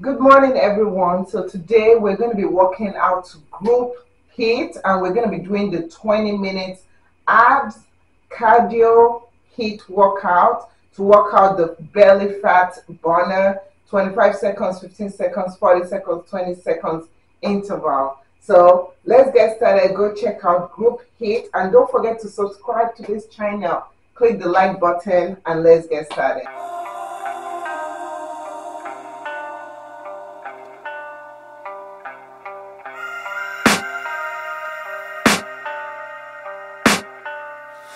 Good morning, everyone. So today we're going to be working out to group HIIT and we're going to be doing the 20 minutes abs cardio HIIT workout to work out the belly fat burner 25 seconds, 15 seconds, 40 seconds, 20 seconds interval. So let's get started. Go check out group HIIT and don't forget to subscribe to this channel. Click the like button and let's get started.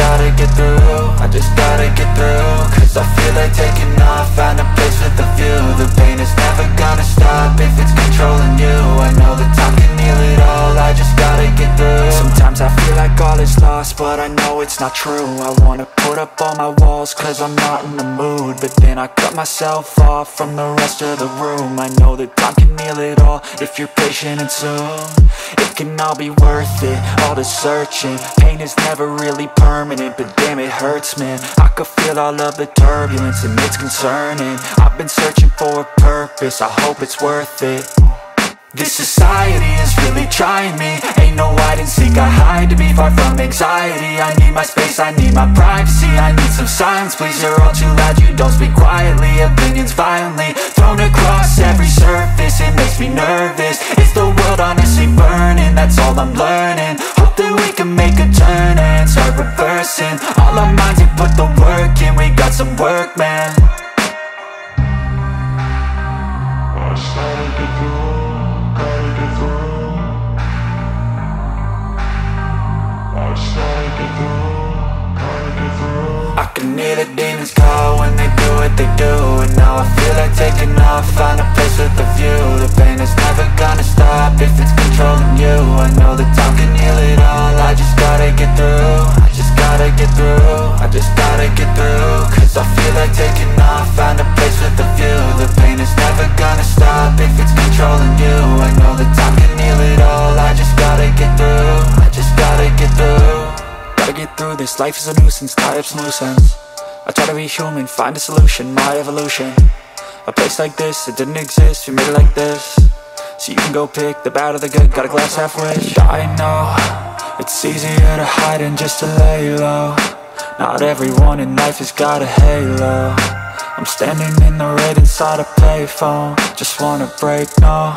gotta get through, I just gotta get through. Cause I feel like taking off, find a place with a view. The pain is never gonna stop if it's controlling you. I know that time can heal it all, I just gotta get through. Sometimes I feel like all is lost, but I know it's not true. I wanna put up all my walls cause I'm not in the mood. But then I cut myself off from the rest of the room. I know that time can heal it all if you're patient and soon. It can all be worth it, all the searching. Pain is never really permanent, but damn it hurts man. I could feel all of the turbulence and it's concerning. I've been searching for a purpose, I hope it's worth it. This society is really trying me. Ain't no hide and seek, I hide to be far from anxiety. I need my space, I need my privacy I need some silence, please, you're all too loud You don't speak quietly, opinions violently Thrown across every surface, it makes me nervous. Is the world honestly burning? That's all I'm learning. Hope that we can make a turn reversing All our minds and put the work in, we got some work, man. I can hear the demons call when they do what they do. And now I feel like taking off, find a place with a view. The pain is never gonna stop if it's controlling you. I know that time can heal it all, I just gotta get through gotta get through, I just gotta get through. Cause I feel like taking off, find a place with a view. The pain is never gonna stop if it's controlling you. I know that time can heal it all, I just gotta get through. I just gotta get through. Gotta get through this, life is a nuisance, tie up some loose ends I try to be human, find a solution, my evolution. A place like this, it didn't exist, we made it like this. So you can go pick the bad or the good, got a glass half halfway I know, it's easier to hide than just to lay low. Not everyone in life has got a halo. I'm standing in the red inside a payphone. Just wanna break, no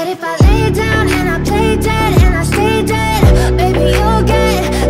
But if I lay down and I play dead and I stay dead, baby, you'll get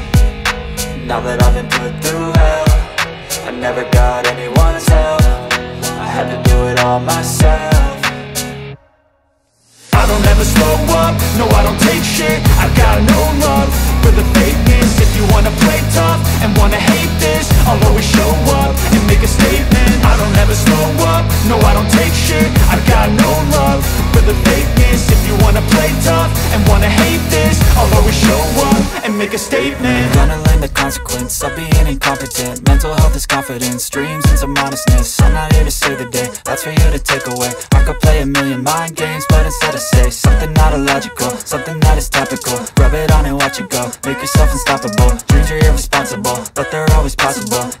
now that I've been put through hell I never got anyone's help. I had to do it all myself. I don't ever slow up, no I don't take shit. I got no love for the fakeness. If you wanna play tough and wanna confidence, dreams and some honestness. I'm not here to save the day, that's for you to take away. I could play a million mind games, but instead I say Something not illogical, something that is topical. Rub it on and watch it go, make yourself unstoppable. Dreams are irresponsible, but they're always possible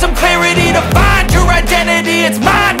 some clarity To find your identity, it's mind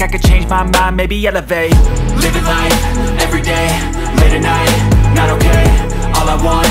I could change my mind, maybe elevate. Living life, every day, late at night, not okay All I want